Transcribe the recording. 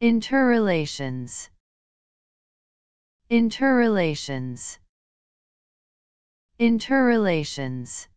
interrelations. Interrelations. Interrelations.